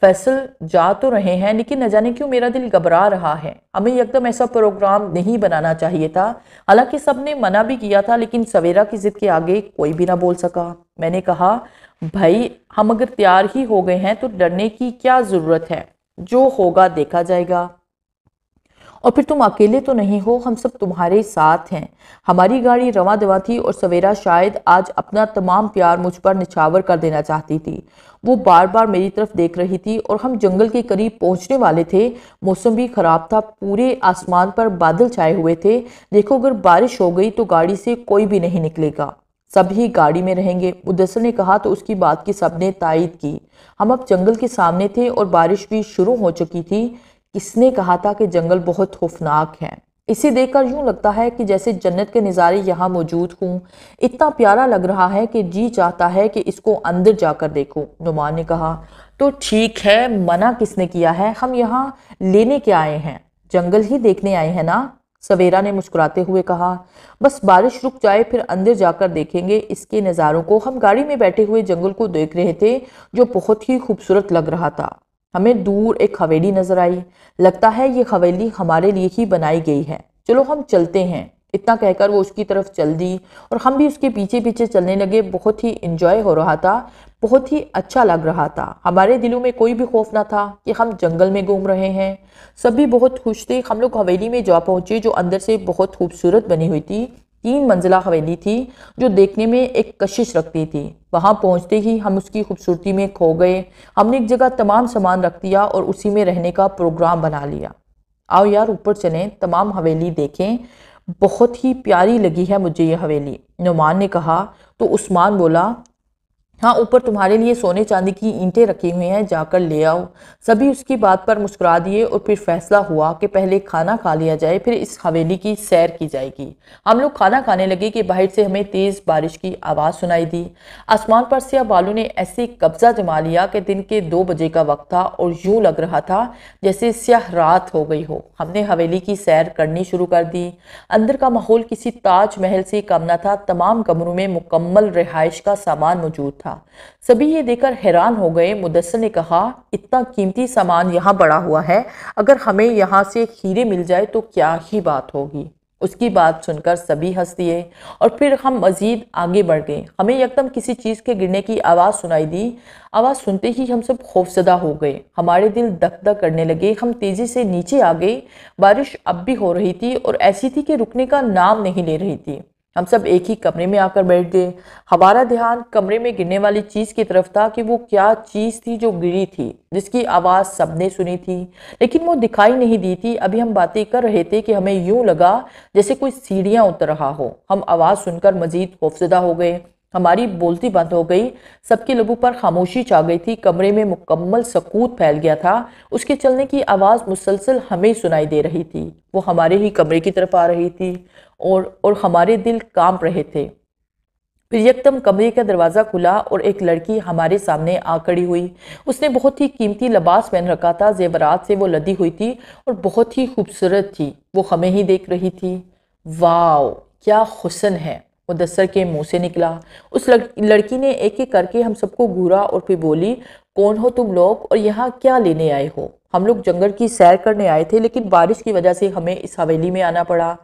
فیصل، جا تو رہے ہیں، لیکن نہ جانے کیوں میرا دل گھبرا رہا ہے۔ ہمیں یکدم ایسا پروگرام نہیں بنانا چاہیے تھا۔ حالانکہ سب نے منع بھی کیا تھا، لیکن سویرا کی ضد کے آگے کوئی بھی نہ بول سکا۔ میں نے کہا، بھائی، ہم اگر تیار ہی ہو گئے ہیں تو ڈرنے کی کیا ضرورت ہے؟ جو ہوگا دیکھا جائے گا۔ اور پھر تم اکیلے تو نہیں ہو، ہم سب تمہارے ساتھ ہیں۔ ہماری گاڑی رواں دوا تھی اور سویرا شاید آج اپنا تمام پیار مجھ پر نچھاور کر دینا چاہتی تھی۔ وہ بار بار میری طرف دیکھ رہی تھی اور ہم جنگل کے قریب پہنچنے والے تھے۔ موسم بھی خراب تھا، پورے آسمان پر بادل چھائے ہوئے تھے۔ دیکھو، اگر بارش ہو گئی تو گاڑی سے کوئی بھی نہیں نکلے گا۔ سب ہی گاڑی میں رہیں گے۔ مدثر نے کہا تو اس کی بات کی سب نے تائید کی۔ ہم اب جنگل کے سامنے تھے اور بارش بھی شروع ہو چکی تھی۔ کس نے کہا تھا کہ جنگل بہت خوفناک ہے۔ اسے دیکھ کر یوں لگتا ہے کہ جیسے جنت کے نظارے یہاں موجود ہوں۔ اتنا پیارا لگ رہا ہے کہ جی چاہتا ہے کہ اس کو اندر جا کر دیکھو نمان نے کہا، تو ٹھیک ہے، منع کس نے کیا ہے؟ ہم یہاں لینے کے آئے ہیں۔ جنگل ہی دیکھنے آئے ہیں نا؟ سویرا نے مسکراتے ہوئے کہا، بس بارش رک جائے پھر اندر جا کر دیکھیں گے۔ اس کے نظاروں کو ہم گاڑی میں بیٹھے ہوئے جنگل کو دیکھ رہے تھے، جو بہت ہی خوبصورت لگ رہا تھا۔ ہمیں دور ایک حویلی نظر آئی۔ لگتا ہے یہ حویلی ہمارے لیے ہی بنائی گئی ہے۔ چلو ہم چلتے ہیں۔ اتنا کہہ کر وہ اس کی طرف چل دی اور ہم بھی اس کے پیچھے پیچھے چلنے لگے۔ بہت ہی انجوائے ہو رہا تھا۔ بہت ہی اچھا لگ رہا تھا۔ ہمارے دلوں میں کوئی بھی خوف نہ تھا کہ ہم جنگل میں گھوم رہے ہیں۔ سب بھی بہت خوش تھے۔ ہم لوگ حویلی میں جا پہنچے جو اندر سے بہت خوبصورت بنی ہوئی تھی۔ تین منزلہ حویلی تھی جو دیکھنے میں ایک کشش رکھتی تھی۔ وہاں پہنچتے ہی ہم اس کی خوبصورتی میں کھو گئے۔ ہم نے ایک جگہ تمام سامان رکھ دیا اور اسی میں رہنے کا پروگرام بنا لیا۔ آؤ یار اوپر چلیں، تمام حویلی دیکھیں۔ بہت ہی پیاری لگی ہے مجھے یہ حویلی۔ نعمان نے کہا، تو عثمان بولا ہاں اوپر تمہارے لیے سونے چاندی کی اینٹیں رکھی ہوئے ہیں، جا کر لے آؤ۔ سبھی اس کی بات پر مسکرا دیے اور پھر فیصلہ ہوا کہ پہلے کھانا کھا لیا جائے، پھر اس حویلی کی سیر کی جائے گی۔ ہم لوگ کھانا کھانے لگے کہ باہر سے ہمیں تیز بارش کی آواز سنائی دی۔ آسمان پر سیاہ بالوں نے ایسے قبضہ جما لیا کہ دن کے دو بجے کا وقت تھا اور یوں لگ رہا تھا جیسے سیاہ رات ہو گئی ہو۔ ہم نے حویلی کی سیر کرنی شروع کر دی۔ اندر کا ماحول کسی تاج محل سے کم نہ تھا، تمام کمروں میں مکمل رہائش کا سامان موجود تھا۔ تھا۔ سبھی یہ دیکھ کر حیران ہو گئے۔ مدثر نے کہا، اتنا قیمتی سامان یہاں بڑا ہوا ہے۔ اگر ہمیں یہاں سے کھیرے مل جائے تو کیا ہی بات ہوگی۔ اس کی بات سن کر سبھی ہنس دیے اور پھر ہم مزید آگے بڑھ گئے۔ ہمیں یکدم کسی چیز کے گرنے کی آواز سنائی دی۔ آواز سنتے ہی ہم سب خوفزدہ ہو گئے۔ ہمارے دل دک دک کرنے لگے۔ ہم تیزی سے نیچے آگئے۔ بارش اب بھی ہو رہی تھی اور ایسی تھی کہ رکنے کا نام نہیں لے رہی تھی۔ ہم سب ایک ہی کمرے میں آ کر بیٹھ گئے۔ ہمارا دھیان کمرے میں گرنے والی چیز کی طرف تھا کہ وہ کیا چیز تھی جو گری تھی، جس کی آواز سب نے سنی تھی، لیکن وہ دکھائی نہیں دی تھی۔ ابھی ہم باتیں کر رہے تھے کہ ہمیں یوں لگا جیسے کوئی سیڑھیاں اتر رہا ہو۔ ہم آواز سن کر مزید خوفزدہ ہو گئے۔ ہماری بولتی بند ہو گئی۔ سب کے لبوں پر خاموشی چاہ گئی تھی۔ کمرے میں مکمل سکوت پھیل گیا تھا۔ اس کے چلنے کی آواز مسلسل ہمیں سنائی دے رہی تھی۔ وہ ہمارے ہی کمرے کی طرف آ رہی تھی۔ اور اور ہمارے دل کام رہے تھے۔ پھر یکتم کمرے کا دروازہ کھلا اور ایک لڑکی ہمارے سامنے آ کڑی ہوئی۔ اس نے بہت ہی قیمتی لباس پہن رکھا تھا، زیورات سے وہ لدی ہوئی تھی اور بہت ہی خوبصورت تھی۔ وہ ہمیں ہی دیکھ رہی تھی۔ واو کیا حسن ہے۔ مدثر کے منہ سے نکلا۔ اس لڑکی نے ایک ایک کر کے ہم سب کو گھورا اور پھر بولی، کون ہو تم لوگ اور یہاں کیا لینے آئے ہو؟ ہم لوگ جنگل کی سیر کرنے آئے تھے، لیکن بارش کی وجہ سے ہمیں اس حویلی میں آنا پڑا۔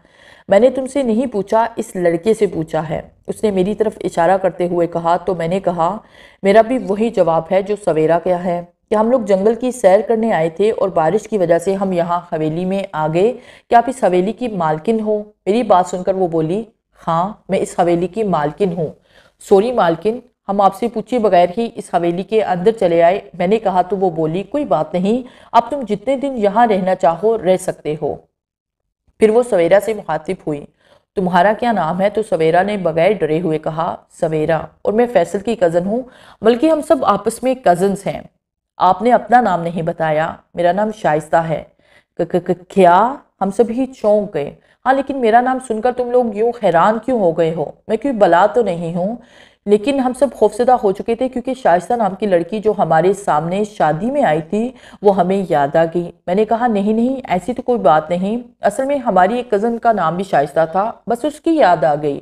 میں نے تم سے نہیں پوچھا، اس لڑکے سے پوچھا ہے۔ اس نے میری طرف اشارہ کرتے ہوئے کہا، تو میں نے کہا، میرا بھی وہی جواب ہے جو سویرا کیا ہے کہ ہم لوگ جنگل کی سیر کرنے آئے تھے اور بارش کی وجہ سے ہم یہاں حویلی میں آگے کیا آپ اس حویلی کی مالکن ہو؟ میری بات سن کر وہ بولی ہاں میں اس حویلی کی مالکن ہوں۔ سوری مالکن، ہم آپ سے پوچھے بغیر ہی اس حویلی کے اندر چلے آئے۔ میں نے کہا، تو وہ بولی، کوئی بات نہیں، اب تم جتنے دن یہاں رہنا چاہو، رہ سکتے ہو۔ پھر وہ سویرا سے مخاطب ہوئی، تمہارا کیا نام ہے؟ تو سویرا نے بغیر ڈرے ہوئے کہا، سویرا، اور میں فیصل کی کزن ہوں، بلکہ ہم سب آپس میں کزنز ہیں۔ آپ نے اپنا نام نہیں بتایا، میرا نام شائستہ ہے۔ کیا؟ ہم سب ہی چونک گئے۔ ہاں لیکن میرا نام سن کر تم لوگ یوں حیران کیوں ہو گئے ہو؟ میں کوئی بلا تو نہیں ہوں۔ لیکن ہم سب خوفزدہ ہو چکے تھے کیونکہ شائستہ نام کی لڑکی جو ہمارے سامنے شادی میں آئی تھی، وہ ہمیں یاد آ گئی۔ میں نے کہا، نہیں نہیں، ایسی تو کوئی بات نہیں۔ اصل میں ہماری ایک کزن کا نام بھی شائستہ تھا، بس اس کی یاد آ گئی۔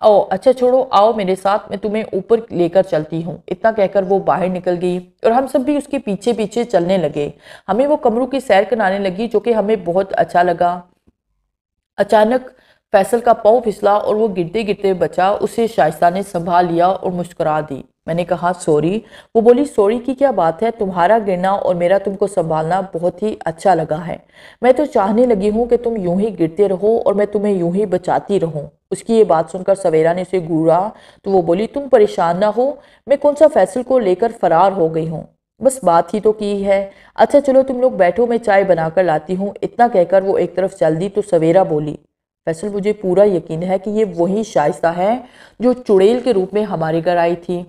او اچھا چھوڑو، آؤ میرے ساتھ، میں تمہیں اوپر لے کر چلتی ہوں اتنا کہہ کر وہ باہر نکل گئی اور ہم سب بھی اس کے پیچھے پیچھے چلنے لگے۔ ہمیں وہ کمروں کی سیر کنانے لگی جو کہ ہمیں بہت اچھا لگا۔ اچانک فیصل کا پاؤں پھسلا اور وہ گرتے گرتے بچا، اسے شائستہ نے سنبھال لیا اور مسکرا دی۔ میں نے کہا، سوری۔ وہ بولی، سوری کی کیا بات ہے؟ تمہارا گرنا اور میرا تم کو سنبھالنا بہت ہی اچھا لگا ہے۔ میں تو چاہنے لگی ہوں کہ تم یوں ہی گرتے رہو اور میں تمہیں یوں ہی بچاتی رہوں۔ اس کی یہ بات سن کر سویرا نے اسے گورا تو وہ بولی، تم پریشان نہ ہو۔ میں کون سا فیصل کو لے کر فرار ہو گئی ہوں؟ بس بات ہی تو کی ہے۔ اچھا چلو تم لوگ بیٹھو، میں چائے بنا کر لاتی ہوں۔ اتنا کہہ کر وہ ایک طرف چل دی تو سویرا بولی فیصل، مجھے پورا یقین ہے کہ یہ وہی شائستہ ہے جو چڑیل کے روپ میں ہمارے گھر آئی تھی۔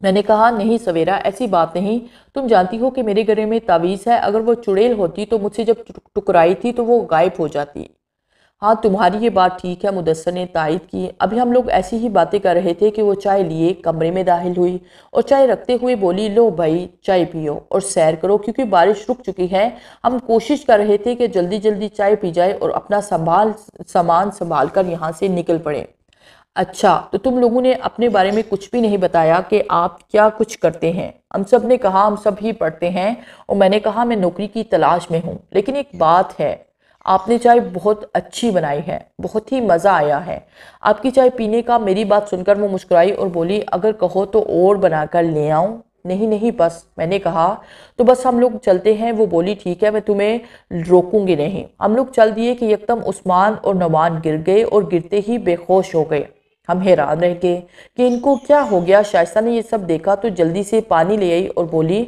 میں نے کہا، نہیں سویرا، ایسی بات نہیں۔ تم جانتی ہو کہ میرے گھرے میں تعویز ہے، اگر وہ چڑیل ہوتی تو مجھ سے جب ٹکرائی تھی تو وہ غائب ہو جاتی۔ ہاں تمہاری یہ بات ٹھیک ہے، مدثر نے تائید کی۔ ابھی ہم لوگ ایسی ہی باتیں کر رہے تھے کہ وہ چائے لیے کمرے میں داخل ہوئی اور چائے رکھتے ہوئے بولی، لو بھائی، چائے پیو اور سیر کرو، کیونکہ بارش رک چکی ہے۔ ہم کوشش کر رہے تھے کہ جلدی جلدی چائے پی جائے اور اپنا سنبھال، سامان سنبھال کر یہاں سے نکل پڑے۔ اچھا تو تم لوگوں نے اپنے بارے میں کچھ بھی نہیں بتایا کہ آپ کیا کچھ کرتے ہیں۔ ہم سب نے کہا، ہم سب ہی پڑھتے ہیں اور میں نے کہا، میں نوکری کی تلاش میں ہوں۔ لیکن ایک بات ہے آپ نے چائے بہت اچھی بنائی ہے، بہت ہی مزہ آیا ہے۔ آپ کی چائے پینے کا میری بات سن کر وہ مسکرائی اور بولی، اگر کہو تو اور بنا کر لے آؤں۔ نہیں نہیں، بس میں نے کہا۔ تو بس ہم لوگ چلتے ہیں۔ وہ بولی، ٹھیک ہے، میں تمہیں روکوں گی نہیں۔ ہم لوگ چل دیے کہ یکتم عثمان اور نوان گر گئے اور گرتے ہی بے خوش ہو گئے۔ ہم حیران رہ گئے کہ ان کو کیا ہو گیا؟ شائستہ نے یہ سب دیکھا تو جلدی سے پانی لے آئی اور بولی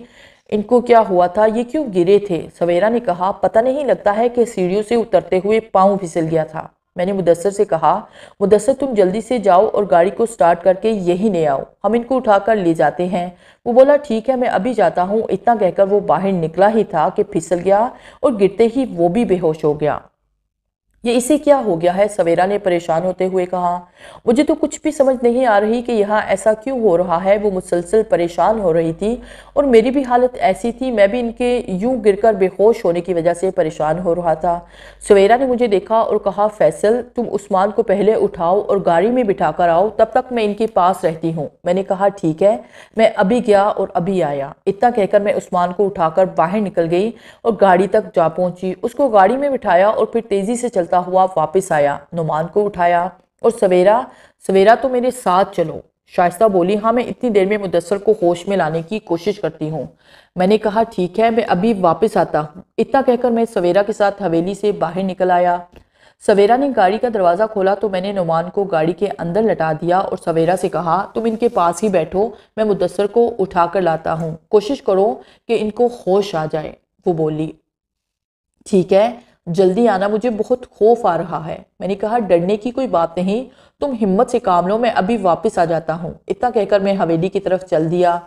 ان کو کیا ہوا تھا؟ یہ کیوں گرے تھے؟ سویرا نے کہا، پتہ نہیں لگتا ہے کہ سیڑھیوں سے اترتے ہوئے پاؤں پھسل گیا تھا۔ میں نے مدثر سے کہا، مدثر تم جلدی سے جاؤ اور گاڑی کو سٹارٹ کر کے یہی لے آؤ۔ ہم ان کو اٹھا کر لے جاتے ہیں۔ وہ بولا، ٹھیک ہے، میں ابھی جاتا ہوں۔ اتنا کہہ کر وہ باہر نکلا ہی تھا کہ پھسل گیا اور گرتے ہی وہ بھی بے ہوش ہو گیا۔ یہ اسے کیا ہو گیا ہے؟ سویرا نے پریشان ہوتے ہوئے کہا، مجھے تو کچھ بھی سمجھ نہیں آ رہی کہ یہاں ایسا کیوں ہو رہا ہے۔ وہ مسلسل پریشان ہو رہی تھی اور میری بھی حالت ایسی تھی، میں بھی ان کے یوں گر کر بے ہوش ہونے کی وجہ سے پریشان ہو رہا تھا۔ سویرا نے مجھے دیکھا اور کہا، فیصل، تم عثمان کو پہلے اٹھاؤ اور گاڑی میں بٹھا کر آؤ، تب تک میں ان کے پاس رہتی ہوں۔ میں نے کہا، ٹھیک ہے۔ میں ابھی گیا اور ابھی آیا۔ اتنا کہہ کر میں عثمان کو اٹھا کر باہر نکل گئی اور گاڑی تک جا پہنچی۔ اس کو گاڑی میں بٹھایا اور پھر تیزی سے چلتا چلتا ہوا واپس آیا، نعمان کو اٹھایا، اور سویرا سویرا تو میرے ساتھ چلو۔ شائستہ بولی ہاں میں اتنی دیر میں مدثر کو ہوش میں لانے کی کوشش کرتی ہوں۔ میں نے کہا، ٹھیک ہے، میں ابھی واپس آتا ہوں۔ اتنا کہہ کر میں سویرا کے ساتھ حویلی سے باہر نکل آیا۔ سویرا نے گاڑی کا دروازہ کھولا تو میں نے نعمان کو گاڑی کے اندر لٹا دیا اور سویرا سے کہا، تم ان کے پاس ہی بیٹھو، میں مدثر کو اٹھا کر لاتا ہوں۔ کوشش کرو کہ ان کو ہوش آ جائے، وہ بولی۔ ٹھیک ہے جلدی آنا مجھے بہت خوف آ رہا ہے۔ میں نے کہا، ڈرنے کی کوئی بات نہیں، تم ہمت سے کام لو میں ابھی واپس آ جاتا ہوں۔ اتنا کہہ کر میں حویلی کی طرف چل دیا۔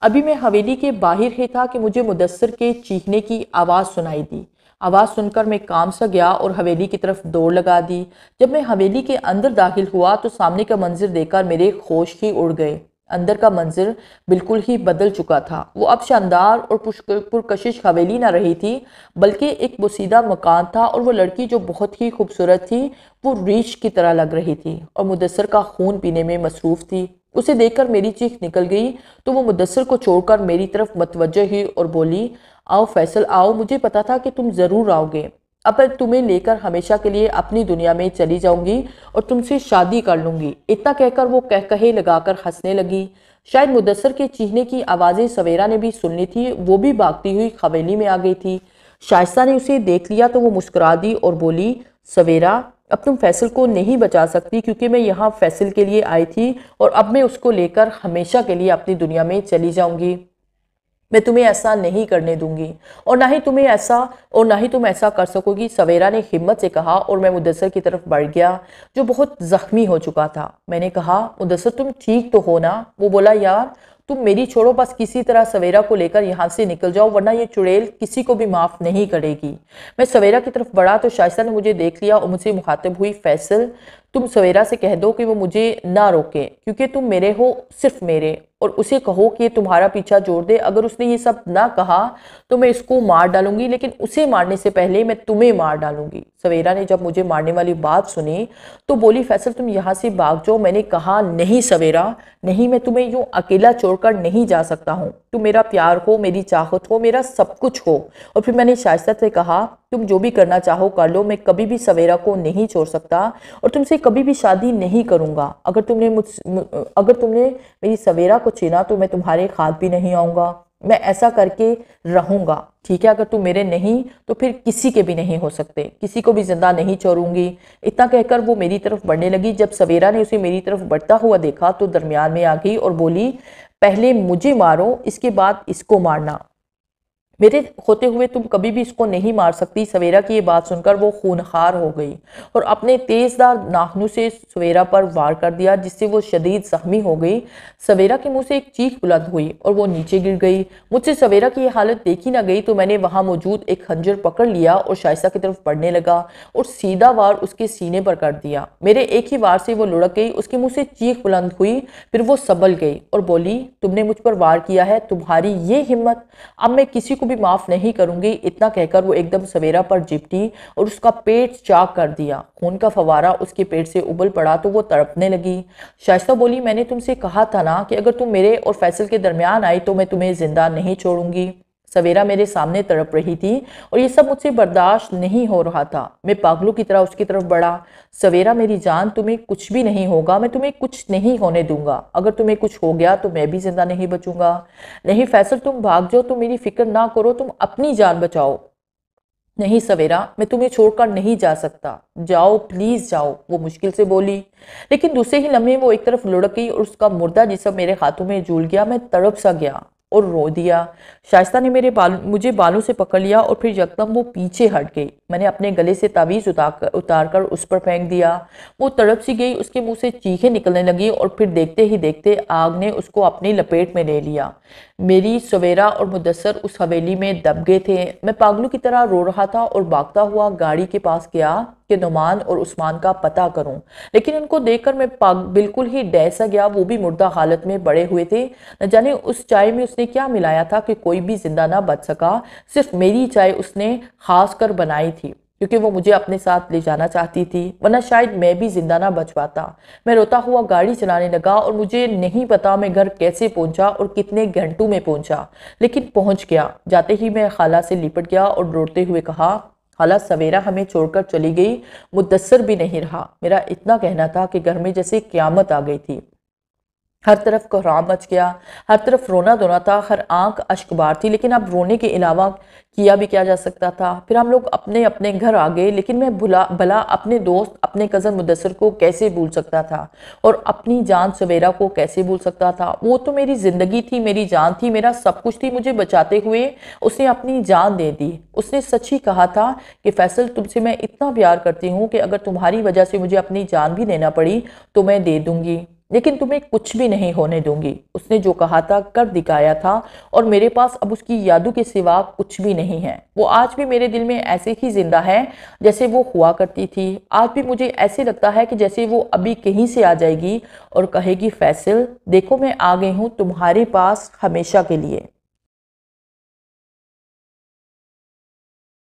ابھی میں حویلی کے باہر ہی تھا کہ مجھے مدثر کے چیخنے کی آواز سنائی دی۔ آواز سن کر میں کام سا گیا اور حویلی کی طرف دوڑ لگا دی۔ جب میں حویلی کے اندر داخل ہوا تو سامنے کا منظر دیکھ کر میرے خوش ہی اڑ گئے۔ اندر کا منظر بالکل ہی بدل چکا تھا۔ وہ اب شاندار اور پرکشش حویلی نہ رہی تھی، بلکہ ایک بسیدہ مکان تھا اور وہ لڑکی جو بہت ہی خوبصورت تھی، وہ ریچ کی طرح لگ رہی تھی اور مدثر کا خون پینے میں مصروف تھی۔ اسے دیکھ کر میری چیخ نکل گئی، تو وہ مدثر کو چھوڑ کر میری طرف متوجہ ہی اور بولی، آؤ فیصل، آؤ، مجھے پتا تھا کہ تم ضرور آؤ گے۔ اب تمہیں لے کر ہمیشہ کے لیے اپنی دنیا میں چلی جاؤں گی اور تم سے شادی کر لوں گی۔ اتنا کہہ کر وہ کہہ کہے لگا کر ہنسنے لگی۔ شاید مدثر کے چیہنے کی آوازیں سویرا نے بھی سننی تھی، وہ بھی باگتی ہوئی خویلی میں آ گئی تھی۔ شائستہ نے اسے دیکھ لیا تو وہ مسکرا دی اور بولی، سویرا، اب تم فیصل کو نہیں بچا سکتی کیونکہ میں یہاں فیصل کے لیے آئی تھی اور اب میں اس کو لے کر ہمیشہ کے لیے اپنی دنیا میں چلی جاؤں گی۔ میں تمہیں ایسا نہیں کرنے دوں گی اور نہ ہی تمہیں ایسا اور نہ ہی تم ایسا کر سکو گی۔ سویرا نے ہمت سے کہا اور میں مدثر کی طرف بڑھ گیا جو بہت زخمی ہو چکا تھا۔ میں نے کہا، مدثر تم ٹھیک تو ہو نا؟ وہ بولا، یار، تم میری چھوڑو، بس کسی طرح سویرا کو لے کر یہاں سے نکل جاؤ، ورنہ یہ چڑیل کسی کو بھی معاف نہیں کرے گی۔ میں سویرا کی طرف بڑھا تو شائستہ نے مجھے دیکھ لیا اور مجھ سے مخاطب ہوئی، فیصل، تم سویرا سے کہہ دو کہ وہ مجھے نہ روکے، کیونکہ تم میرے ہو، صرف میرے۔ اور اسے کہو کہ تمہارا پیچھا جوڑ دے۔ اگر اس نے یہ سب نہ کہا تو میں اس کو مار ڈالوں گی، لیکن اسے مارنے سے پہلے میں تمہیں مار ڈالوں گی۔ سویرا نے جب مجھے مارنے والی بات سنی تو بولی، فیصل، تم یہاں سے باغ جو میں نے کہا، نہیں سویرا، نہیں، میں تمہیں یوں اکیلا چھوڑ کر نہیں جا سکتا ہوں۔ تم میرا پیار ہو، میری چاہت ہو، میرا سب کچھ ہو۔ اور پھر میں نے شائستہ سے کہا، تم جو بھی کرنا چاہو کر لو، میں کبھی بھی سویرا کو نہیں چھوڑ سکتا اور تم سے کبھی بھی شادی نہیں کروں گا۔ اگر تم نے اگر تم نے میری سویرا کو چھینا تو میں تمہارے خاتھ بھی نہیں آؤں گا۔ میں ایسا کر کے رہوں گا۔ ٹھیک ہے، اگر تم میرے نہیں تو پھر کسی کے بھی نہیں ہو سکتے۔ کسی کو بھی زندہ نہیں چھوڑوں گی۔ اتنا کہہ کر وہ میری طرف بڑھنے لگی۔ جب سویرا نے اسے میری طرف بڑھتا ہوا دیکھا تو درمیان میں آ گئی اور بولی، پہلے مجھے مارو، اس کے بعد اس کو مارنا۔ میرے ہوتے ہوئے تم کبھی بھی اس کو نہیں مار سکتی۔ سویرا کی یہ بات سن کر وہ خونخار ہو گئی اور اپنے تیزدار ناخنوں سے سویرا پر وار کر دیا، جس سے وہ شدید زخمی ہو گئی۔ سویرا کے منہ سے ایک چیخ بلند ہوئی اور وہ نیچے گر گئی۔ مجھ سے سویرا کی یہ حالت دیکھی نہ گئی تو میں نے وہاں موجود ایک خنجر پکڑ لیا اور شائستہ کی طرف پڑھنے لگا اور سیدھا وار اس کے سینے پر کر دیا۔ میرے ایک ہی وار سے وہ لڑک گئی، اس کے منہ سے چیخ بلند ہوئی، پھر وہ سبل گئی اور بولی، تم نے مجھ پر وار کیا ہے، تمہاری یہ ہمت، اب میں کسی کو بھی معاف نہیں کروں گی، اتنا کہہ کر وہ ایک دم سویرا پر جپٹی اور اس کا پیٹ چاک کر دیا۔ خون کا فوارہ اس کے پیٹ سے ابل پڑا تو وہ تڑپنے لگی۔ شائستہ بولی، میں نے تم سے کہا تھا نا کہ اگر تم میرے اور فیصل کے درمیان آئی تو میں تمہیں زندہ نہیں چھوڑوں گی۔ سویرا میرے سامنے تڑپ رہی تھی اور یہ سب مجھ سے برداشت نہیں ہو رہا تھا۔ میں پاگلوں کی طرح اس کی طرف بڑھا۔ سویرا میری جان تمہیں کچھ بھی نہیں ہوگا، میں تمہیں کچھ نہیں ہونے دوں گا۔ اگر تمہیں کچھ ہو گیا تو میں بھی زندہ نہیں بچوں گا۔ نہیں فیصل، تم بھاگ جاؤ، تم میری فکر نہ کرو، تم اپنی جان بچاؤ۔ نہیں سویرا، میں تمہیں چھوڑ کر نہیں جا سکتا۔ جاؤ، پلیز جاؤ، وہ مشکل سے بولی۔ لیکن دوسرے ہی لمحے وہ ایک طرف لڑک گئی اور اس کا مردہ جسم میرے ہاتھوں میں جھول گیا، میں تڑپ سا گیا۔ اور رو دیا۔ شائستہ نے میرے بال مجھے بالوں سے پکڑ لیا اور پھر یکدم وہ پیچھے ہٹ گئی۔ میں نے اپنے گلے سے تعویز اتار کر اس پر پھینک دیا۔ وہ تڑپ سی گئی، اس کے منہ سے چیخیں نکلنے لگی اور پھر دیکھتے ہی دیکھتے آگ نے اس کو اپنی لپیٹ میں لے لیا۔ میری سویرا اور مدثر اس حویلی میں دب گئے تھے۔ میں پاگلوں کی طرح رو رہا تھا اور باغتا ہوا گاڑی کے پاس گیا کہ نمان اور عثمان کا پتہ کروں۔ لیکن ان کو دیکھ کر میں بالکل ہی ڈیسا گیا۔ وہ بھی مردہ حالت میں بڑے ہوئے تھے۔ نہ جانے اس چائے میں اس نے کیا ملایا تھا کہ کوئی بھی زندہ نہ بچ سکا۔ صرف میری چائے اس نے خاص کر بنائی تھی۔ کیونکہ وہ مجھے اپنے ساتھ لے جانا چاہتی تھی، ورنہ شاید میں بھی زندہ نہ بچ پاتا۔ میں روتا ہوا گاڑی چلانے لگا اور مجھے نہیں پتا میں گھر کیسے پہنچا اور کتنے گھنٹوں میں پہنچا۔ لیکن پہنچ گیا۔ جاتے ہی میں خالہ سے لپٹ گیا اور روتے ہوئے کہا، خالہ سویرا ہمیں چھوڑ کر چلی گئی۔ مدثر بھی نہیں رہا۔ میرا اتنا کہنا تھا کہ گھر میں جیسے قیامت آ گئی تھی۔ ہر طرف کوہرام مچ گیا، ہر طرف رونا دونا تھا، ہر آنکھ اشک بار تھی، لیکن اب رونے کے علاوہ کیا بھی کیا جا سکتا تھا۔ پھر ہم لوگ اپنے اپنے گھر آگئے، لیکن میں بھلا اپنے دوست، اپنے کزن مدثر کو کیسے بھول سکتا تھا؟ اور اپنی جان سویرا کو کیسے بھول سکتا تھا؟ وہ تو میری زندگی تھی، میری جان تھی، میرا سب کچھ تھی، مجھے بچاتے ہوئے اس نے اپنی جان دے دی۔ اس نے سچ ہی کہا تھا کہ فیصل، تم سے میں اتنا پیار کرتی ہوں کہ اگر تمہاری وجہ سے مجھے اپنی جان بھی دینا پڑی تو میں دے دوں گی۔ لیکن تمہیں کچھ بھی نہیں ہونے دوں گی۔ اس نے جو کہا تھا، کر دکھایا تھا اور میرے پاس اب اس کی یادوں کے سوا کچھ بھی نہیں ہے۔ وہ آج بھی میرے دل میں ایسے ہی زندہ ہے جیسے وہ ہوا کرتی تھی۔ آج بھی مجھے ایسے لگتا ہے کہ جیسے وہ ابھی کہیں سے آ جائے گی اور کہے گی، فیصل، دیکھو میں آ گئی ہوں تمہارے پاس ہمیشہ کے لیے۔